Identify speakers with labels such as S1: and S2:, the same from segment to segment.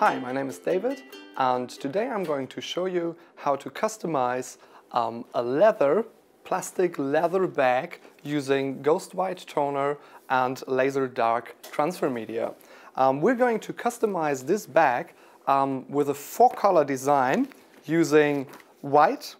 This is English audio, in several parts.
S1: Hi, my name is David and today I'm going to show you how to customize um, a leather, plastic leather bag using Ghost White toner and Laser Dark transfer media. Um, we're going to customize this bag um, with a four color design using white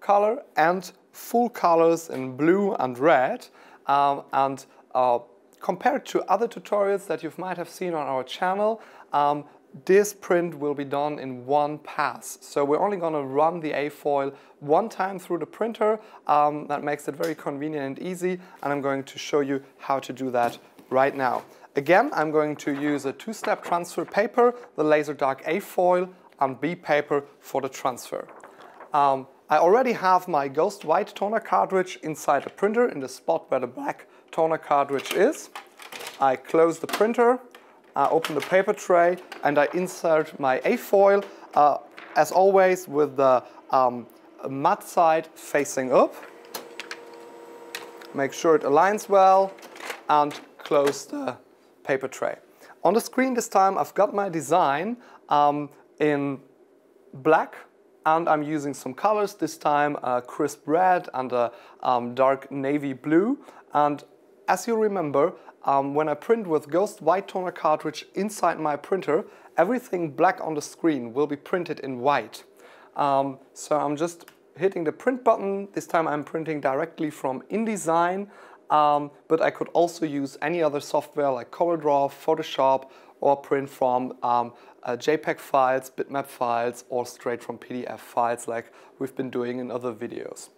S1: color and full colors in blue and red um, and uh, compared to other tutorials that you might have seen on our channel, um, this print will be done in one pass. So we're only going to run the A-foil one time through the printer. Um, that makes it very convenient and easy, and I'm going to show you how to do that right now. Again, I'm going to use a two-step transfer paper, the Laser Dark A-foil, and B paper for the transfer. Um, I already have my Ghost White toner cartridge inside the printer in the spot where the black toner cartridge is. I close the printer I open the paper tray and I insert my A-foil, uh, as always with the um, matte side facing up. Make sure it aligns well and close the paper tray. On the screen this time I've got my design um, in black and I'm using some colors this time, a crisp red and a um, dark navy blue. And as you remember, um, when I print with Ghost White Toner cartridge inside my printer, everything black on the screen will be printed in white. Um, so I'm just hitting the print button. This time I'm printing directly from InDesign, um, but I could also use any other software like CorelDRAW, Photoshop, or print from um, uh, JPEG files, bitmap files, or straight from PDF files like we've been doing in other videos.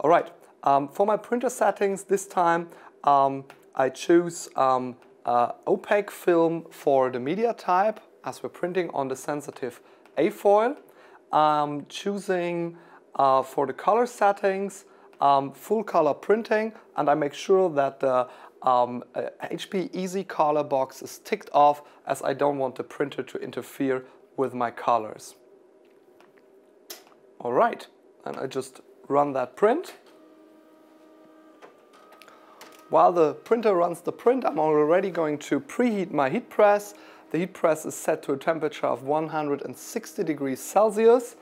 S1: All right, um, for my printer settings this time, um, I choose um, uh, opaque film for the media type as we're printing on the sensitive A-foil. Um, choosing uh, for the color settings, um, full color printing, and I make sure that the um, uh, HP Easy color box is ticked off as I don't want the printer to interfere with my colors. All right, and I just run that print. While the printer runs the print, I'm already going to preheat my heat press. The heat press is set to a temperature of 160 degrees Celsius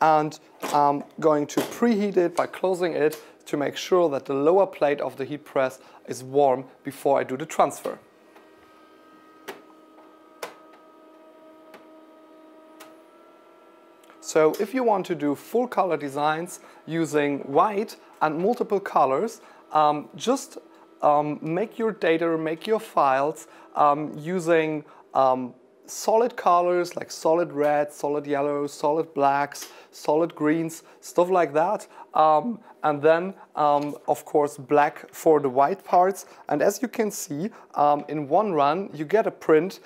S1: and I'm going to preheat it by closing it to make sure that the lower plate of the heat press is warm before I do the transfer. So if you want to do full color designs using white and multiple colors, um, just um, make your data, make your files um, using um, solid colors like solid red, solid yellow, solid blacks, solid greens, stuff like that. Um, and then, um, of course, black for the white parts. And as you can see, um, in one run, you get a print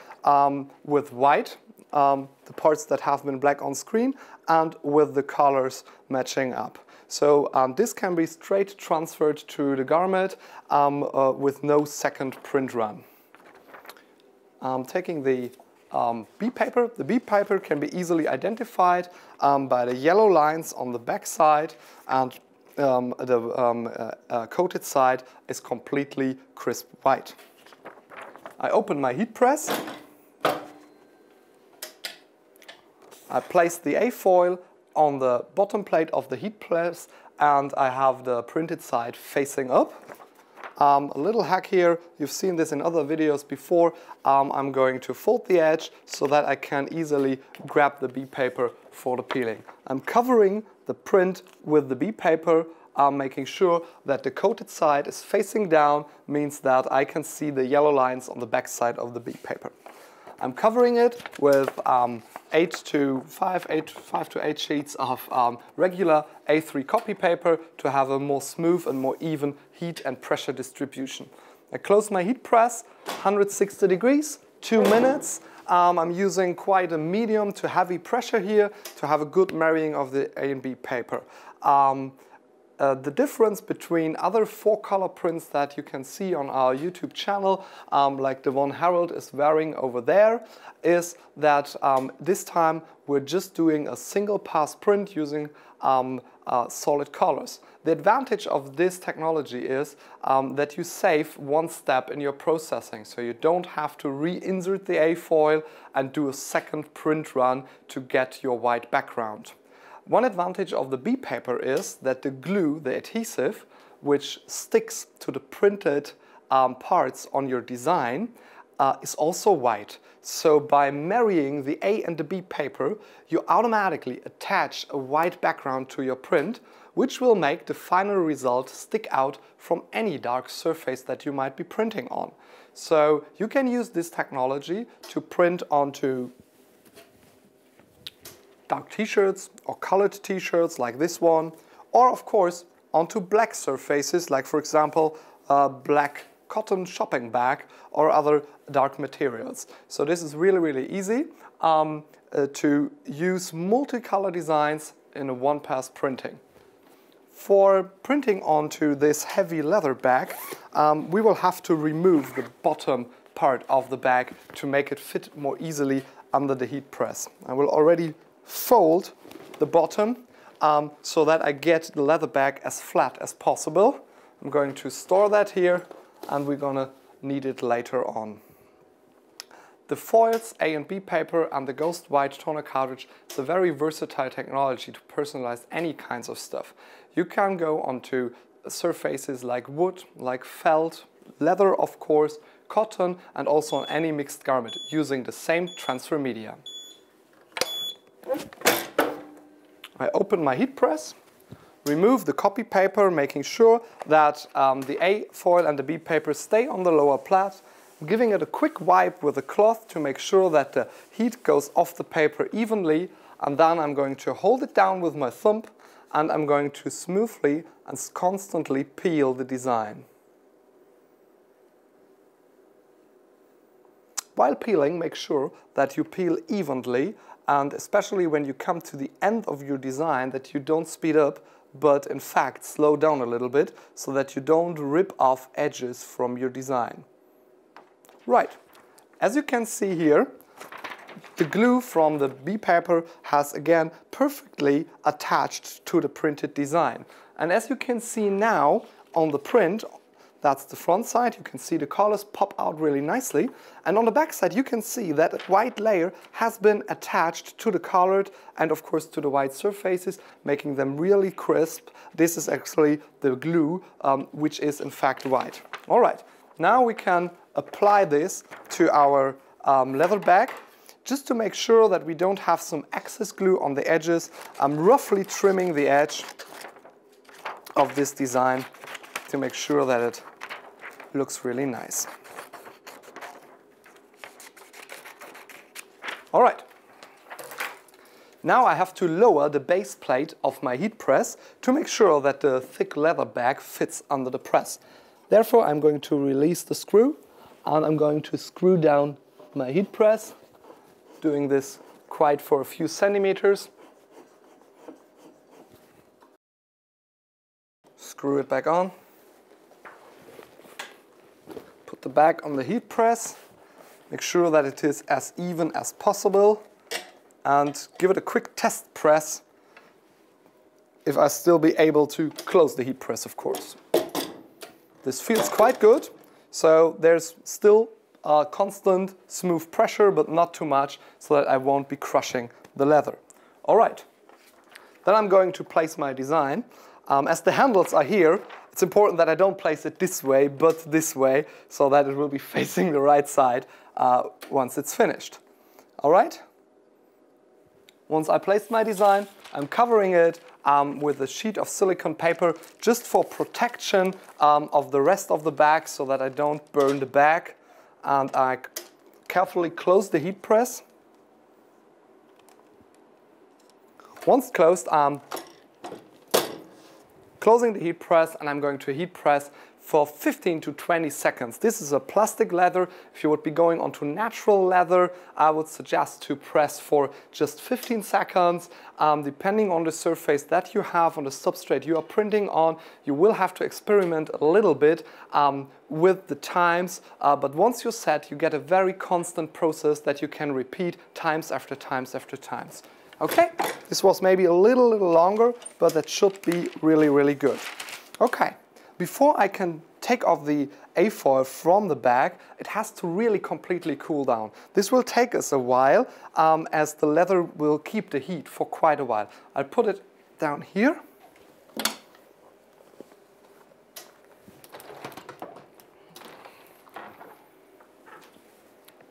S1: with white, the parts that have been black on screen, and with the colors matching up. So um, this can be straight transferred to the garment um, uh, with no second print run. Um, taking the um, B paper, the B paper can be easily identified um, by the yellow lines on the back side and um, the uh, uh, coated side is completely crisp white. I open my heat press. I place the A-foil on the bottom plate of the heat press and I have the printed side facing up. Um, a little hack here, you've seen this in other videos before. Um, I'm going to fold the edge so that I can easily grab the B paper for the peeling. I'm covering the print with the B paper, I'm making sure that the coated side is facing down, means that I can see the yellow lines on the back side of the B paper. I'm covering it with um, eight to five, eight, five to eight sheets of um, regular A3 copy paper to have a more smooth and more even heat and pressure distribution. I close my heat press, 160 degrees, two minutes. Um, I'm using quite a medium to heavy pressure here to have a good marrying of the A and B paper. Uh, the difference between other four color prints that you can see on our YouTube channel, um, like the one Harold is wearing over there, is that um, this time we're just doing a single pass print using um, uh, solid colors. The advantage of this technology is um, that you save one step in your processing. So you don't have to reinsert the A foil and do a second print run to get your white background. One advantage of the B paper is that the glue, the adhesive, which sticks to the printed um, parts on your design, uh, is also white. So by marrying the A and the B paper, you automatically attach a white background to your print, which will make the final result stick out from any dark surface that you might be printing on. So you can use this technology to print onto dark t-shirts or colored t-shirts like this one, or of course onto black surfaces like for example a black cotton shopping bag or other dark materials. So this is really, really easy um, uh, to use multicolor designs in a one-pass printing. For printing onto this heavy leather bag, um, we will have to remove the bottom part of the bag to make it fit more easily under the heat press. I will already fold the bottom um, so that I get the leather bag as flat as possible. I'm going to store that here and we're to need it later on. The foils, A and B paper and the Ghost White toner cartridge is a very versatile technology to personalize any kinds of stuff. You can go onto surfaces like wood, like felt, leather of course, cotton and also on any mixed garment using the same transfer media. I open my heat press remove the copy paper, making sure that um, the A foil and the B paper stay on the lower plat, giving it a quick wipe with a cloth to make sure that the heat goes off the paper evenly, and then I'm going to hold it down with my thumb, and I'm going to smoothly and constantly peel the design. While peeling, make sure that you peel evenly and especially when you come to the end of your design that you don't speed up but in fact slow down a little bit so that you don't rip off edges from your design. Right, as you can see here, the glue from the B paper has again perfectly attached to the printed design. And as you can see now on the print, that's the front side. You can see the colors pop out really nicely. And on the back side, you can see that white layer has been attached to the colored and of course to the white surfaces, making them really crisp. This is actually the glue, um, which is in fact white. All right, now we can apply this to our um, leather bag. Just to make sure that we don't have some excess glue on the edges, I'm roughly trimming the edge of this design to make sure that it looks really nice. All right. Now I have to lower the base plate of my heat press to make sure that the thick leather bag fits under the press. Therefore, I'm going to release the screw and I'm going to screw down my heat press, doing this quite for a few centimeters. Screw it back on the back on the heat press. Make sure that it is as even as possible and give it a quick test press if I still be able to close the heat press, of course. This feels quite good, so there's still a constant smooth pressure, but not too much, so that I won't be crushing the leather. All right, then I'm going to place my design. Um, as the handles are here, it's important that I don't place it this way, but this way, so that it will be facing the right side uh, once it's finished. All right? Once I placed my design, I'm covering it um, with a sheet of silicone paper just for protection um, of the rest of the bag so that I don't burn the bag. And I carefully close the heat press. Once closed, I'm closing the heat press and I'm going to heat press for 15 to 20 seconds. This is a plastic leather. If you would be going onto natural leather, I would suggest to press for just 15 seconds. Um, depending on the surface that you have on the substrate you are printing on, you will have to experiment a little bit um, with the times. Uh, but once you're set, you get a very constant process that you can repeat times after times after times. Okay, this was maybe a little, little longer, but that should be really, really good. Okay, before I can take off the A-foil from the bag, it has to really completely cool down. This will take us a while um, as the leather will keep the heat for quite a while. I'll put it down here.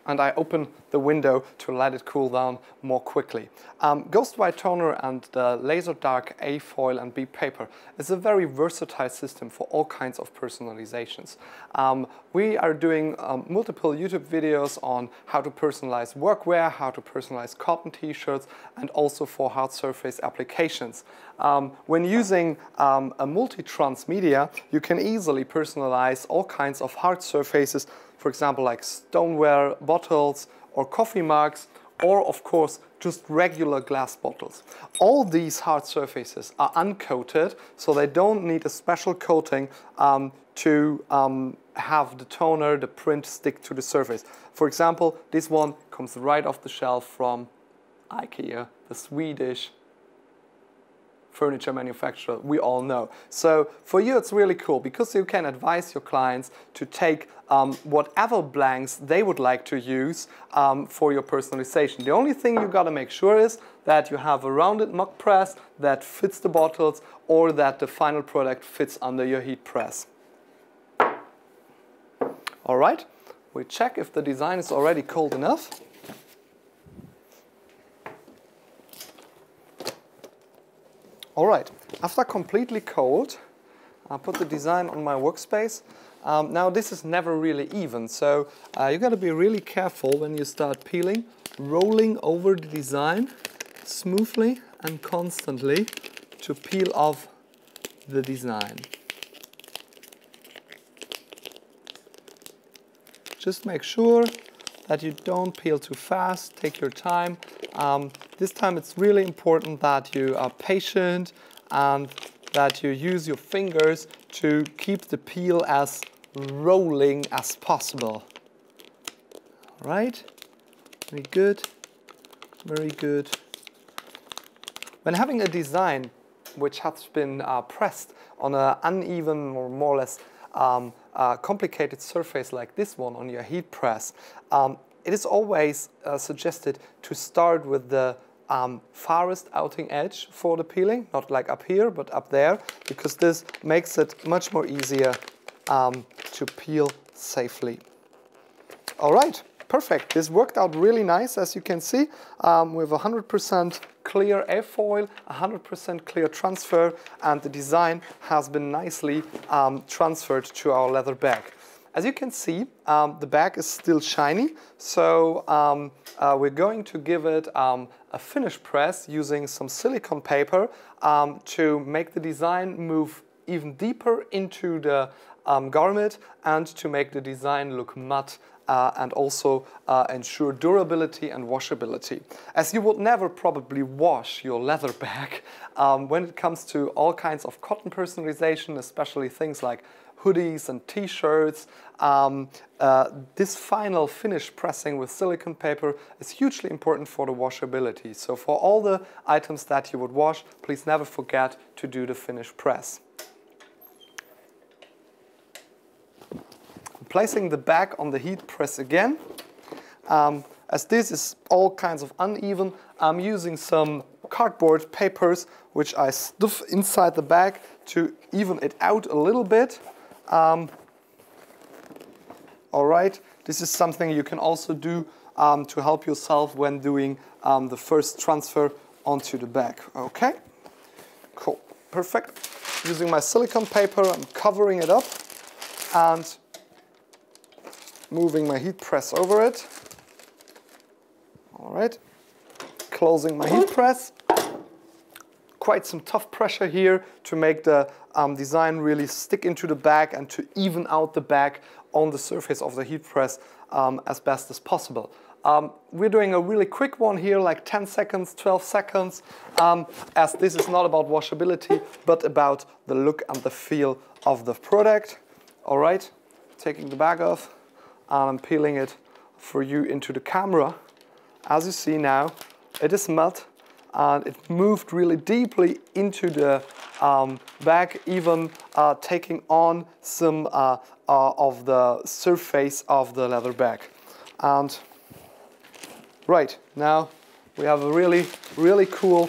S1: and I open the window to let it cool down more quickly. Um, Ghost White Toner and the Laser Dark A foil and B paper is a very versatile system for all kinds of personalizations. Um, we are doing um, multiple YouTube videos on how to personalize workwear, how to personalize cotton t-shirts, and also for hard surface applications. Um, when using um, a multi-trans media, you can easily personalize all kinds of hard surfaces for example, like stoneware bottles or coffee mugs, or of course, just regular glass bottles. All these hard surfaces are uncoated, so they don't need a special coating um, to um, have the toner, the print stick to the surface. For example, this one comes right off the shelf from IKEA, the Swedish furniture manufacturer we all know. So for you it's really cool because you can advise your clients to take um, whatever blanks they would like to use um, for your personalization. The only thing you gotta make sure is that you have a rounded mug press that fits the bottles or that the final product fits under your heat press. All right, we check if the design is already cold enough. All right, after completely cold, I put the design on my workspace. Um, now this is never really even, so uh, you gotta be really careful when you start peeling, rolling over the design smoothly and constantly to peel off the design. Just make sure that you don't peel too fast, take your time. Um, this time it's really important that you are patient and that you use your fingers to keep the peel as rolling as possible. All right, very good, very good. When having a design which has been uh, pressed on an uneven or more or less um, uh, complicated surface like this one on your heat press, um, it is always uh, suggested to start with the um, farthest outing edge for the peeling, not like up here, but up there, because this makes it much more easier um, to peel safely. All right, perfect. This worked out really nice, as you can see, um, with 100% clear A-foil, 100% clear transfer, and the design has been nicely um, transferred to our leather bag. As you can see, um, the bag is still shiny, so um, uh, we're going to give it um, a finish press using some silicone paper um, to make the design move even deeper into the um, garment and to make the design look matte uh, and also uh, ensure durability and washability. As you would never probably wash your leather bag, um, when it comes to all kinds of cotton personalization, especially things like hoodies and t-shirts. Um, uh, this final finish pressing with silicone paper is hugely important for the washability. So for all the items that you would wash, please never forget to do the finish press. Placing the bag on the heat press again. Um, as this is all kinds of uneven, I'm using some cardboard papers which I stuff inside the bag to even it out a little bit. Um, all right, this is something you can also do um, to help yourself when doing um, the first transfer onto the bag. Okay, cool, perfect. Using my silicone paper, I'm covering it up and moving my heat press over it. All right, closing my heat press quite some tough pressure here to make the um, design really stick into the bag and to even out the bag on the surface of the heat press um, as best as possible. Um, we're doing a really quick one here, like 10 seconds, 12 seconds, um, as this is not about washability, but about the look and the feel of the product. All right, taking the bag off, and I'm peeling it for you into the camera. As you see now, it is matte, and it moved really deeply into the um, bag, even uh, taking on some uh, uh, of the surface of the leather bag. And right, now we have a really, really cool,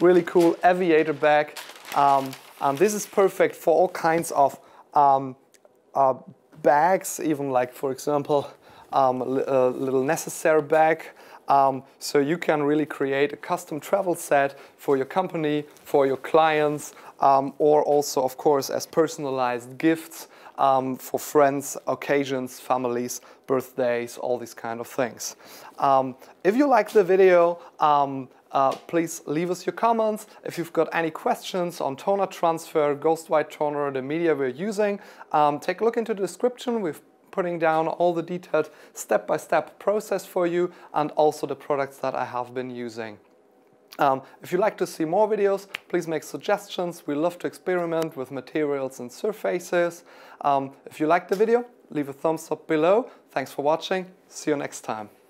S1: really cool aviator bag. Um, and this is perfect for all kinds of um, uh, bags, even like, for example, um, a little necessary bag. Um, so you can really create a custom travel set for your company, for your clients, um, or also, of course, as personalized gifts um, for friends, occasions, families, birthdays, all these kind of things. Um, if you like the video, um, uh, please leave us your comments. If you've got any questions on toner transfer, Ghost White toner, the media we're using, um, take a look into the description. We've putting down all the detailed step-by-step -step process for you and also the products that I have been using. Um, if you'd like to see more videos, please make suggestions. We love to experiment with materials and surfaces. Um, if you liked the video, leave a thumbs up below. Thanks for watching. See you next time.